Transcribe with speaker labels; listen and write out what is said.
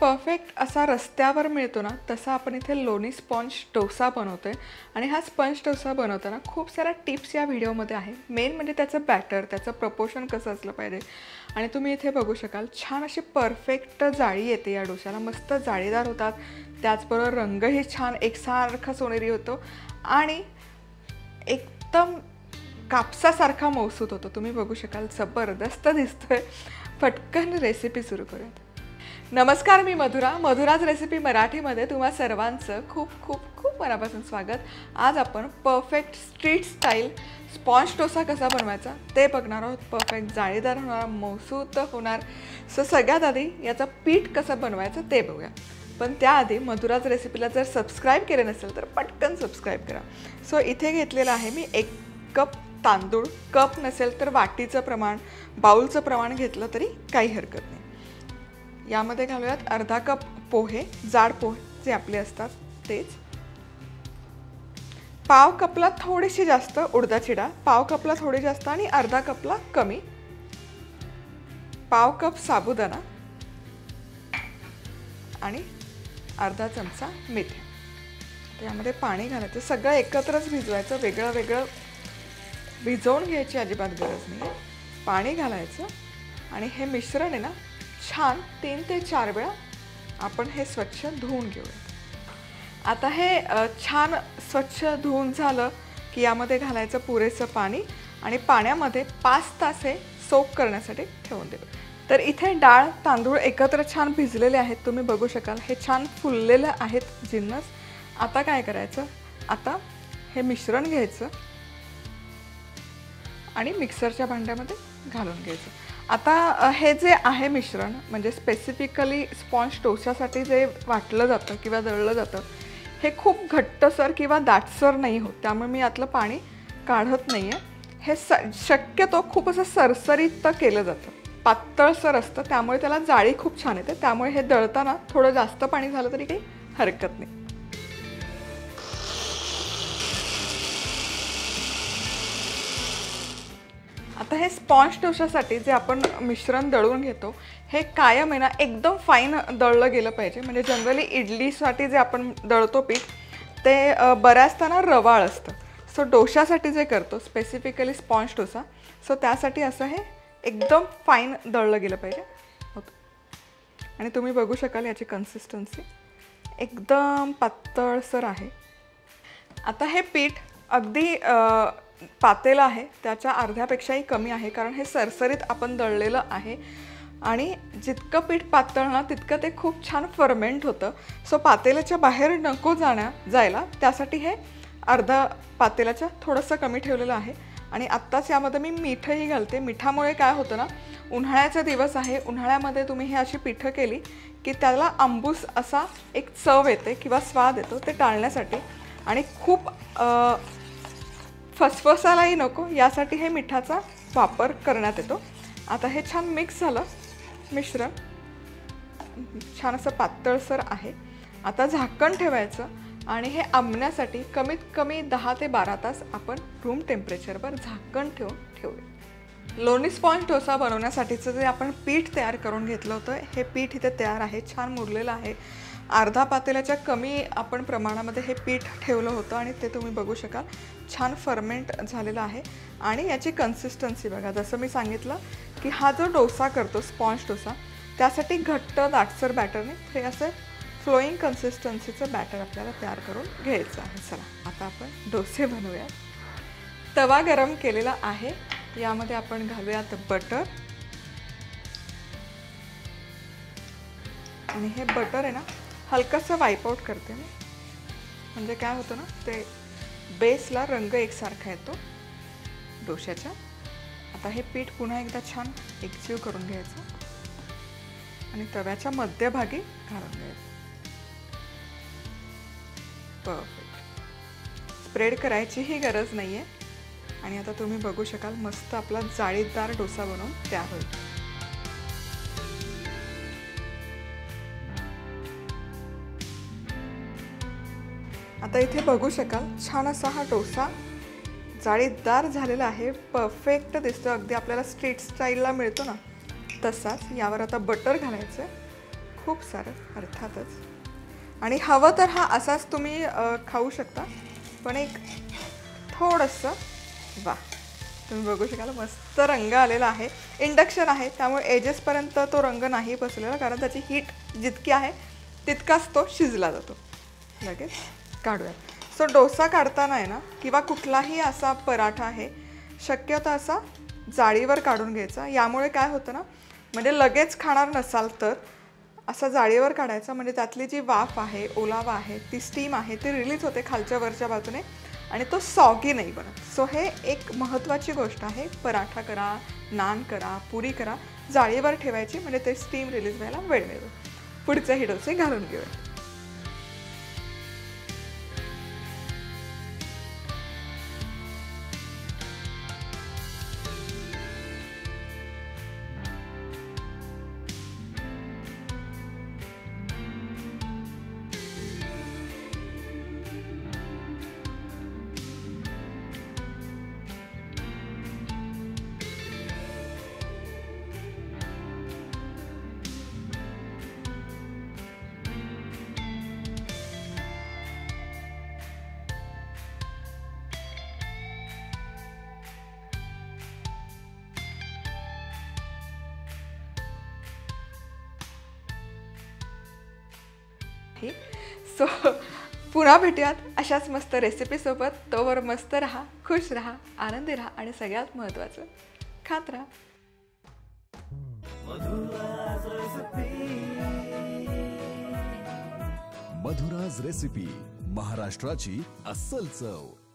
Speaker 1: Perfect असा रस्त्यावर मिळतो ना तसा आपण इथे लोणी स्पॉन्ज डोसा आहे आणि हा स्पंज डोसा बनवताना खूप साऱ्या टिप्स या व्हिडिओमध्ये आहे. मेन म्हणजे त्याचं बॅटर त्याचं प्रपोशन कसं असलं पाहिजे. आणि तुम्ही इथे बघू शकाल छान अशी परफेक्ट जाळी येते या डोशाला मस्त जाळीदार होतात. त्याचबरोबर रंगही छान एकसारखा सोनेरी होतो. आणि एकदम कापसासारखा मौसूत होतो. तुम्ही बघू शकाल जबरदस्त दिसतोय. पटकन रेसिपी सुरू करूयात. नमस्कार मी मधुरा. मधुराज रेसिपी मराठीमध्ये तुम्हा सर्वांचं खूप खूप खूप मनापासून स्वागत. आज आपण perfect street style sponge dosa कसा बनवायचा ते बघणार आहोत. परफेक्ट जाळीदार होणार मौसूत होणार. सो सगळ्यात आधी याचं पीठ कसं बनवायचं ते बघूया. पण त्याआधी मधुराज रेसिपीला जर सबस्क्राईब केले नसेल तर पटकन सबस्क्राईब करा. सो इथे घेतलेलं आहे मी एक कप तांदूळ. कप नसेल तर वाटीचं प्रमाण बाऊलचं प्रमाण घेतलं तरी काही हरकत नाही. यामध्ये घालूयात अर्धा कप पोहे जाड पोहे जे आपले असतात तेच. पाव कपला थोडीशी जास्त उडदा चिडा पाव कपला थोडी जास्त आणि अर्धा कपला कमी. पाव कप साबुदाणा आणि अर्धा चमचा मीठ. त्यामध्ये पाणी घालायचं. सगळं एकत्रच भिजवायचं. वेगळं वेगळं भिजवून घ्यायची अजिबात गरज नाही पाणी घालायचं आणि हे मिश्रण आहे ना छान तीन ते चार वेळा आपण हे स्वच्छ धुवून घेऊया आता हे छान स्वच्छ धुवून झालं की यामध्ये घालायचं पुरेसं पाणी आणि पाण्यामध्ये पाच तास हे सोप करण्यासाठी ठेवून देऊ तर इथे डाळ तांदूळ एकत्र छान भिजलेले आहेत. तुम्ही बघू शकाल हे छान फुललेलं आहेत जिन्नस. आता काय करायचं? आता हे मिश्रण घ्यायचं आणि मिक्सरच्या भांड्यामध्ये घालून घ्यायचं. आता हे जे आहे मिश्रण म्हणजे स्पेसिफिकली स्पॉन्ज टोशासाठी जे वाटलं जातं किंवा दळलं जातं हे खूप घट्टसर किंवा दाटसर नाही होत. त्यामुळे मी यातलं पाणी काढत नाही आहे हे स शक्यतो खूप असं सरसरीत केलं जातं. पातळसर असतं. त्यामुळे त्याला जाळी खूप छान येते. त्यामुळे हे दळताना थोडं जास्त पाणी झालं तरी काही हरकत नाही. आता हे स्पॉन्ज डोशासाठी जे आपण मिश्रण दळून घेतो हे कायम आहे ना एकदम फाईन दळलं गेलं पाहिजे. म्हणजे जनरली इडलीसाठी जे आपण दळतो पीठ ते बऱ्याचदा ना रवाळ असतं. सो डोशासाठी जे करतो स्पेसिफिकली स्पॉन्ज डोसा सो त्यासाठी असं हे एकदम फाईन दळलं गेलं पाहिजे. होतं आणि तुम्ही बघू शकाल याची कन्सिस्टन्सी एकदम पातळसर आहे. आता हे पीठ अगदी पातेलं आहे त्याच्या अर्ध्यापेक्षाही कमी आहे कारण हे सरसरीत आपण दळलेलं आहे. आणि जितकं पीठ पातळ ना तितकं ते खूप छान फर्मेंट होतं. सो पातेल्याच्या बाहेर नको जाण्या जायला. त्यासाठी हे अर्धा पातेल्याच्या थोडंसं कमी ठेवलेलं आहे. आणि आत्ताच यामध्ये मी मिठंही घालते. मिठामुळे काय होतं ना उन्हाळ्याचा दिवस आहे. उन्हाळ्यामध्ये तुम्ही हे अशी पिठं केली की त्याला आंबूस असा एक चव येते किंवा स्वाद येतो ते टाळण्यासाठी. आणि खूप फसफसायलाही नको यासाठी हे मिठाचा वापर करण्यात येतो. आता हे छान मिक्स झालं मिश्रण छान असं पातळसर आहे. आता झाकण ठेवायचं आणि हे आंबण्यासाठी कमीत कमी दहा ते बारा तास आपण रूम टेम्परेचरवर झाकण ठेवून ठेवूया. लोणी स्पॉन्ज डोसा बनवण्यासाठीचं जे आपण पीठ तयार करून घेतलं होतं हे पीठ इथे तयार आहे छान मुरलेलं आहे. अर्धा पातेल्याच्या कमी आपण प्रमाणामध्ये हे पीठ ठेवलं होतं आणि ते तुम्ही बघू शकाल. छान फर्मेंट झालेलं आहे. आणि याची कन्सिस्टन्सी बघा. जसं मी सांगितलं की हा जो डोसा करतो स्पॉन्ज डोसा त्यासाठी घट्ट दाटसर बॅटरने हे असं फ्लोईंग कन्सिस्टन्सीचं बॅटर आपल्याला तयार करून घ्यायचं आहे. चला आता आपण डोसे बनवूया तवा गरम केलेला आहे. यामध्ये आपण घालूयात बटर आणि हे बटर आहे ना हलकंसं वाईपआउट करते मी. म्हणजे काय होतं ना ते बेसला रंग एकसारखा येतो डोशाच्या आता हे पीठ पुन्हा एकदा छान एकजीव करून घ्यायचं. आणि तव्याच्या मध्यभागी घालून घ्यायचं. परफेक्ट स्प्रेड करायचीही गरज नाही आहे आणि आता तुम्ही बघू शकाल मस्त आपला जाळीदार डोसा बनवून तयार होईल. आता इथे बघू शकाल छान असा हा डोसा जाळीदार झालेला आहे. परफेक्ट दिसतो अगदी आपल्याला स्ट्रीट स्टाईलला मिळतो ना तसाच. यावर आता बटर घालायचं खूप सारं अर्थातच. आणि हवं तर हा असाच तुम्ही खाऊ शकता. पण एक थोडंसं वा. तुम्ही बघू शकाल मस्त रंग आलेला आहे. इंडक्शन आहे त्यामुळे एजेसपर्यंत तो रंग नाही बसलेला कारण त्याची हीट जितकी आहे तितकाच तो शिजला जातो. लगेच. काढूयात. सो डोसा काढताना आहे ना किंवा कुठलाही असा पराठा आहे शक्यतो असा जाळीवर काढून घ्यायचा. यामुळे काय होतं ना म्हणजे लगेच खाणार नसाल तर असा जाळीवर काढायचा. म्हणजे त्यातली जी वाफ आहे ओलावा आहे ती स्टीम आहे ती रिलीज होते खालच्या वरच्या बाजूने आणि तो सॉगी नाही बनत. सो हे एक महत्त्वाची गोष्ट आहे. पराठा करा नान करा पुरी करा जाळीवर ठेवायची. म्हणजे ते स्टीम रिलीज व्हायला वेळ मिळतो पुढचेही डोसे घालून घेऊया. सो पुन्हा भेटूयात अशाच मस्त रेसिपीसोबत तोवर मस्त राहा खुश राहा आनंदी राहा आणि सगळ्यात महत्त्वाचं खात राहा.
Speaker 2: मधुराज रेसिपी महाराष्ट्राची अस्सल चव.